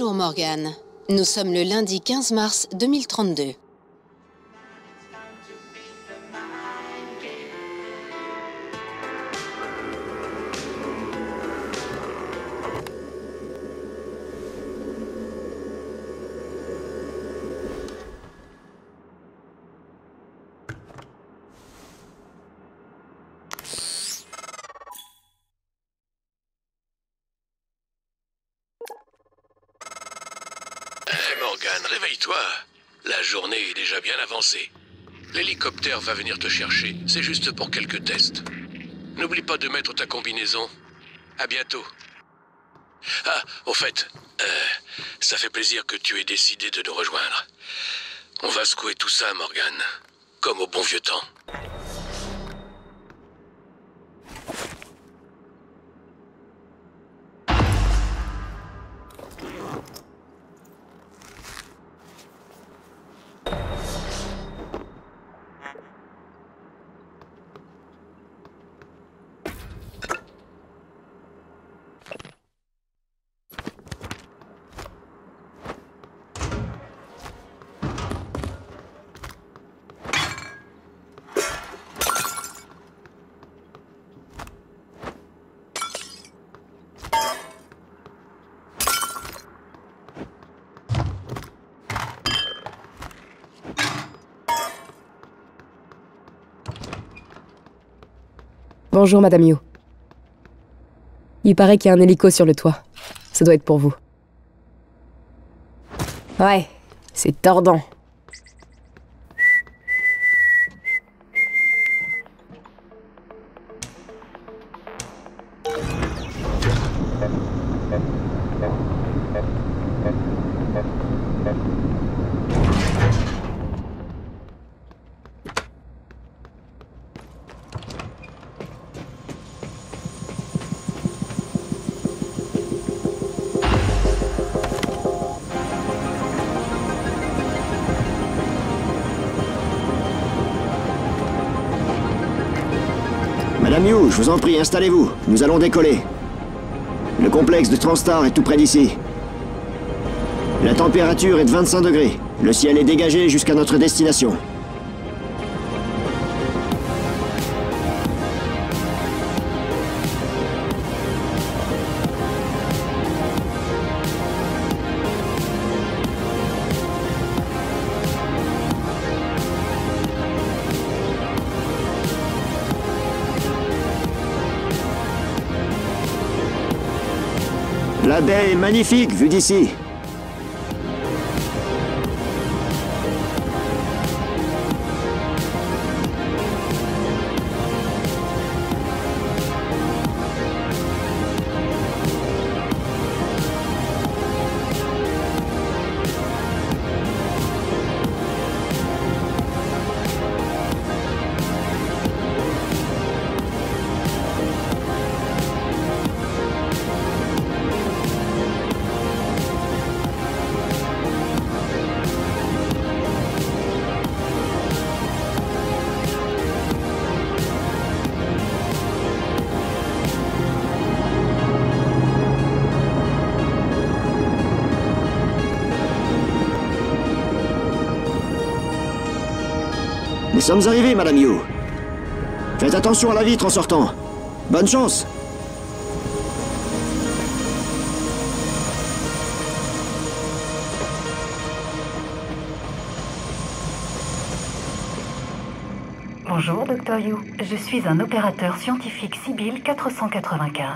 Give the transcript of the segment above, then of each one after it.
Bonjour Morgane. Nous sommes le lundi 15 mars 2032. Morgan, réveille-toi. La journée est déjà bien avancée. L'hélicoptère va venir te chercher. C'est juste pour quelques tests. N'oublie pas de mettre ta combinaison. À bientôt. Ah, au fait, euh, ça fait plaisir que tu aies décidé de nous rejoindre. On va secouer tout ça, Morgan. Comme au bon vieux temps. Bonjour, Madame Yu. Il paraît qu'il y a un hélico sur le toit. Ça doit être pour vous. Ouais, c'est tordant. Madame Yu, je vous en prie, installez-vous. Nous allons décoller. Le complexe de Transtar est tout près d'ici. La température est de 25 degrés. Le ciel est dégagé jusqu'à notre destination. La baie est magnifique vue d'ici. Sommes arrivés, Madame Yu. Faites attention à la vitre en sortant. Bonne chance Bonjour, Dr. Yu. Je suis un opérateur scientifique Sibyl 495.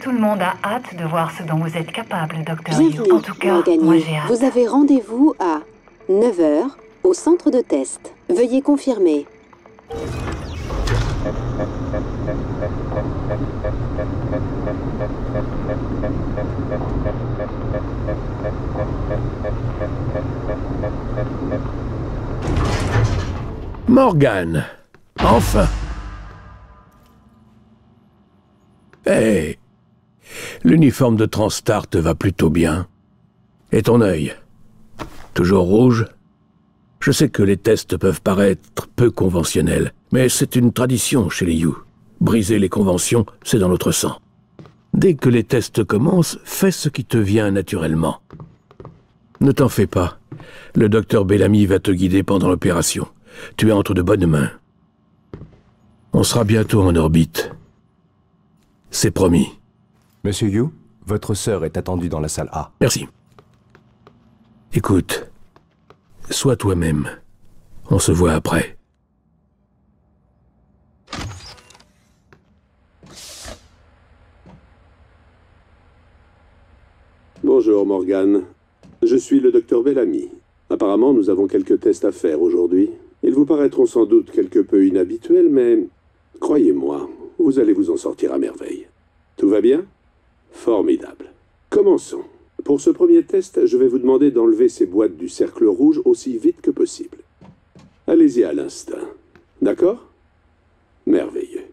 Tout le monde a hâte de voir ce dont vous êtes capable, Dr. Yu. Bienvenue, En tout cas, Morgane moi j'ai hâte. Vous avez rendez-vous à 9h au centre de test. Veuillez confirmer. Morgan. Enfin. Hé L'uniforme de Transstar te va plutôt bien. Et ton œil? Toujours rouge? Je sais que les tests peuvent paraître peu conventionnels, mais c'est une tradition chez les You. Briser les conventions, c'est dans notre sang. Dès que les tests commencent, fais ce qui te vient naturellement. Ne t'en fais pas. Le docteur Bellamy va te guider pendant l'opération. Tu es entre de bonnes mains. On sera bientôt en orbite. C'est promis. Monsieur Yu, votre sœur est attendue dans la salle A. Merci. Écoute, sois toi-même. On se voit après. Bonjour Morgan. Je suis le docteur Bellamy. Apparemment, nous avons quelques tests à faire aujourd'hui. Ils vous paraîtront sans doute quelque peu inhabituels, mais croyez-moi, vous allez vous en sortir à merveille. Tout va bien? Formidable. Commençons. Pour ce premier test, je vais vous demander d'enlever ces boîtes du cercle rouge aussi vite que possible. Allez-y à l'instinct. D'accord? Merveilleux.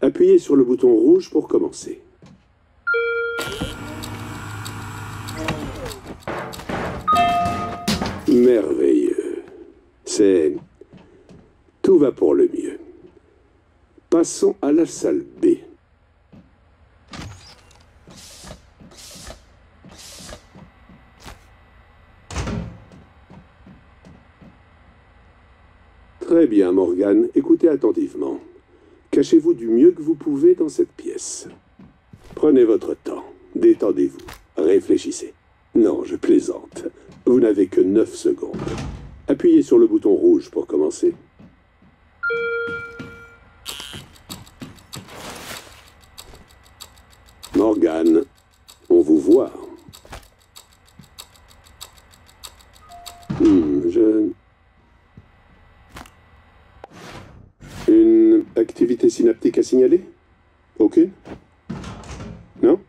Appuyez sur le bouton rouge pour commencer. Merveilleux. C'est... Tout va pour le mieux. Passons à la salle B. Très bien, Morgan. Écoutez attentivement. Cachez-vous du mieux que vous pouvez dans cette pièce. Prenez votre temps. Détendez-vous. Réfléchissez. Non, je plaisante. Vous n'avez que 9 secondes. Appuyez sur le bouton rouge pour commencer. À signaler Aucune Non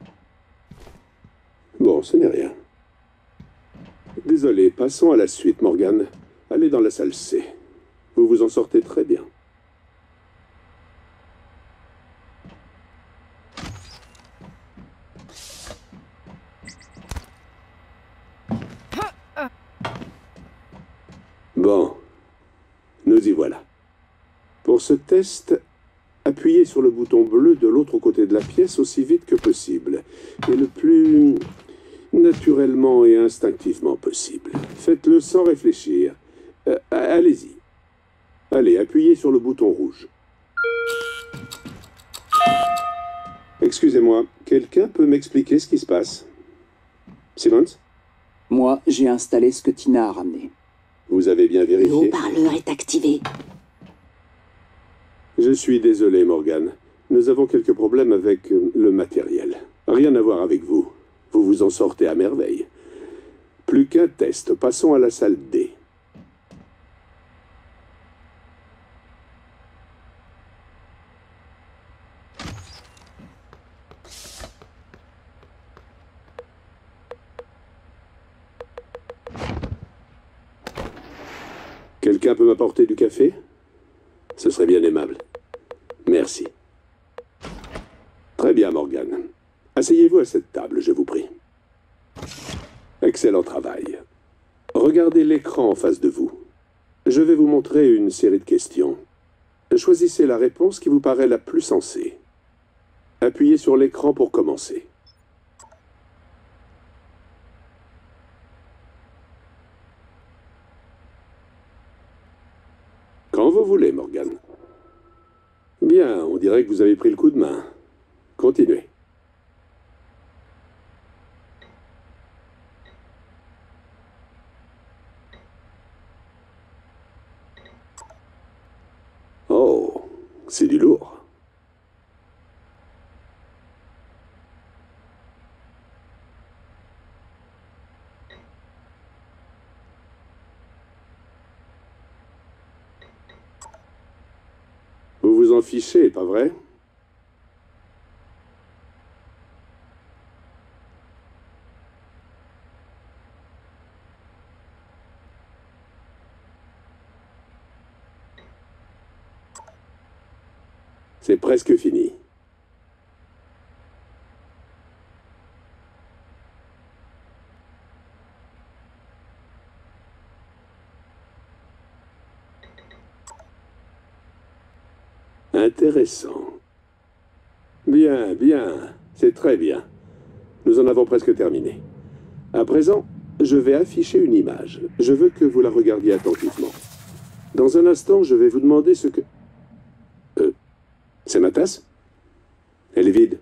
Bon, ce n'est rien. Désolé, passons à la suite, Morgan. Allez dans la salle C. Vous vous en sortez très bien. Bon, nous y voilà. Pour ce test, appuyez sur le bouton bleu de l'autre côté de la pièce aussi vite que possible, et le plus naturellement et instinctivement possible. Faites-le sans réfléchir. Euh, Allez-y. Allez, appuyez sur le bouton rouge. Excusez-moi, quelqu'un peut m'expliquer ce qui se passe? Simmons Moi, j'ai installé ce que Tina a ramené. Vous avez bien Le vérifié? haut-parleur est activé. Je suis désolé, Morgan. Nous avons quelques problèmes avec euh, le matériel. Rien à voir avec vous. Vous vous en sortez à merveille. Plus qu'un test. Passons à la salle D. Quelqu'un peut m'apporter du café? Ce serait bien aimable. Merci. Très bien, Morgan. Asseyez-vous à cette table, je vous prie. Excellent travail. Regardez l'écran en face de vous. Je vais vous montrer une série de questions. Choisissez la réponse qui vous paraît la plus sensée. Appuyez sur l'écran pour commencer. Quand vous voulez, Morgan. Bien, on dirait que vous avez pris le coup de main. Continuez. Oh, c'est du lourd. Vous vous en fichez, pas vrai? C'est presque fini. Intéressant. Bien, bien. C'est très bien. Nous en avons presque terminé. À présent, je vais afficher une image. Je veux que vous la regardiez attentivement. Dans un instant, je vais vous demander ce que... Euh, c'est ma tasse? Elle est vide.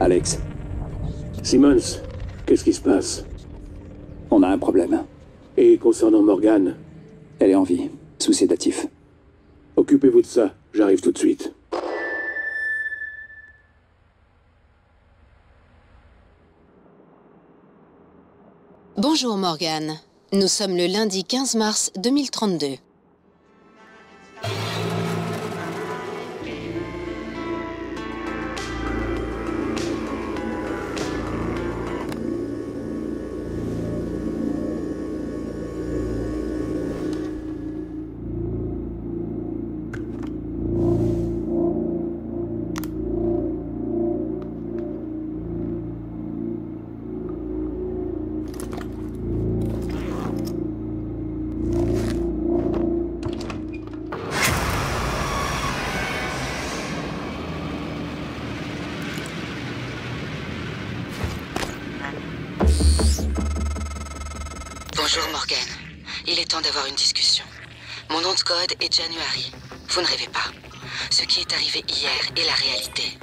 Alex, Simmons, qu'est-ce qui se passe? On a un problème. Et concernant Morgane, Elle est en vie, sous sédatif. occupez-vous de ça. J'arrive tout de suite. Bonjour Morgane. Nous sommes le lundi 15 mars 2032. Bonjour Morgane. Il est temps d'avoir une discussion. Mon nom de code est January. Vous ne rêvez pas. Ce qui est arrivé hier est la réalité.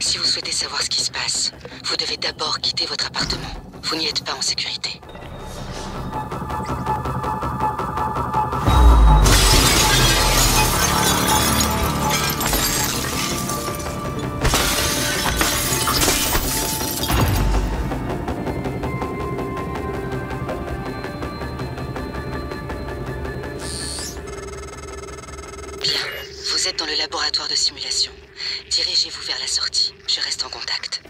Si vous souhaitez savoir ce qui se passe, vous devez d'abord quitter votre appartement. Vous n'y êtes pas en sécurité. Vous êtes dans le laboratoire de simulation. Dirigez-vous vers la sortie. Je reste en contact.